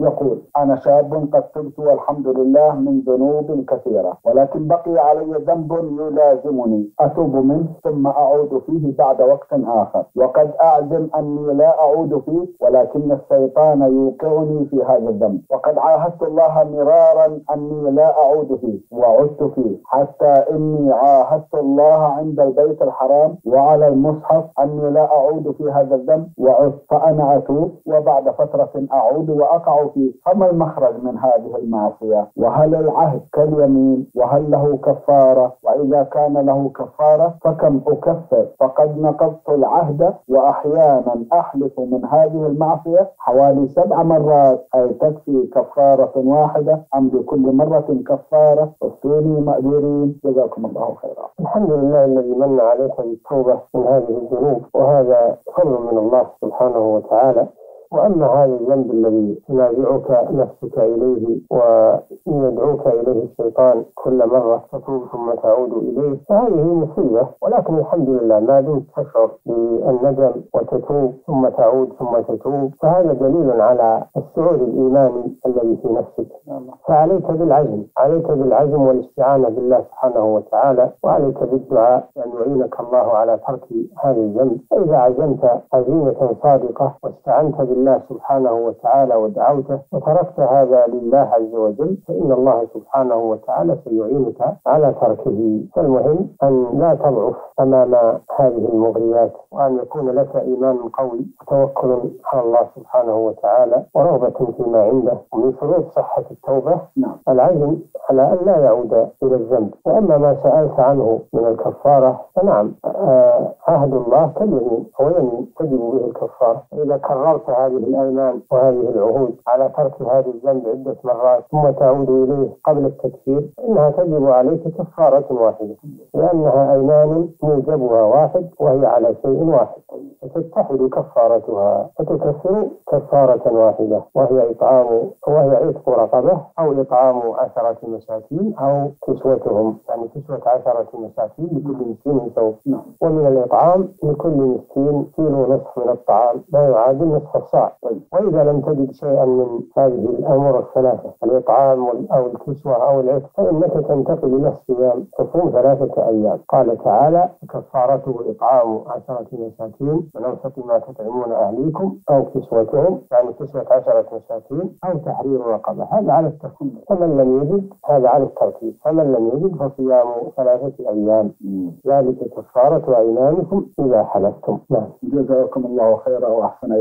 يقول أنا شاب قد تبت والحمد لله من ذنوب كثيرة ولكن بقي علي ذنب يلازمني أتوب منه ثم أعود فيه بعد وقت آخر. وقد أعزم أني لا أعود فيه ولكن الشيطان يوقعني في هذا الذنب. وقد عاهدت الله مرارا أني لا أعود فيه وعدت فيه حتى إني عاهدت الله عند البيت الحرام وعلى المصحف أني لا أعود في هذا الذنب وعدت فأنا أتوب وبعد فترة أعود وأقع فيه فما المخرج من هذه المعصية؟ وهل العهد كاليمين؟ وهل له كفارة؟ وإذا كان له كفارة فكم أكفر؟ فقد نقضت العهد وأحيانا أحلف من هذه المعصية حوالي سبع مرات. أي تكفي كفارة واحدة أم بكل مرة كفارة؟ افتوني مأجورين. جزاكم الله خيرا. الحمد لله الذي من عليك بالتوبة من هذه الذنوب وهذا فضل من الله سبحانه وتعالى. وأما هذا الذنب الذي تنازعك نفسك إليه ويدعوك إليه الشيطان كل مرة تتوب ثم تعود إليه فهذه مصيبة. ولكن الحمد لله ما دمت تشعر بالندم وتتوب ثم تعود ثم تتوب فهذا دليل على السعود الإيماني الذي في نفسك. فعليك بالعزم عليك بالعزم والاستعانة بالله سبحانه وتعالى وعليك بالدعاء أن يعينك الله على ترك هذا الذنب. فإذا عزمت عزيمة صادقة واستعنت بالله الله سبحانه وتعالى ودعوته وتركت هذا لله عز وجل فإن الله سبحانه وتعالى سيعينك على تركه. فالمهم أن لا تضعف أمام هذه المغريات وأن يكون لك إيمان قوي وتوكل على الله سبحانه وتعالى ورغبة فيما عنده ومن شروط صحة التوبة نعم. العزم على أن لا يعود إلى الذنب. وأما ما سألت عنه من الكفارة فنعم آه عهد الله كاليمين هو يمين تجب به الكفارة. إذا كررت هذا هذه الأيمان وهذه العهود على ترك هذا الذنب عدة مرات ثم تعود إليه قبل التكفير إنها تجب عليك كفارة واحدة لأنها أيمان موجبها واحد وهي على شيء واحد. فتتحد كفارتها فتكفر كفارة واحدة وهي إطعام وهي عتق رقبة أو إطعام عشرة مساكين أو كسوتهم يعني كسوة عشرة مساكين لكل مسكين ثوب نعم. ومن الإطعام لكل مسكين كيلو نصف من الطعام لا يعادل نصف الصاع. وإذا لم تجد شيئا من هذه الأمور الثلاثة الإطعام أو الكسوة أو العتق فإنك تنتقل إلى الصيام تصوم ثلاثة أيام. قال تعالى كفارته إطعام عشرة مساكين أوسط ما تطعمون أهليكم أو كسوتهم يعني كسوة عشرة مساكين أو تحرير رقبة هذا على التفصيل فمن لم يجد هذا على الترتيب. فمن لم يجد فصيام ثلاثة أيام. ذلك كفارة أيمانكم إذا حلفتم. نعم. جزاكم الله خيرا وأحسن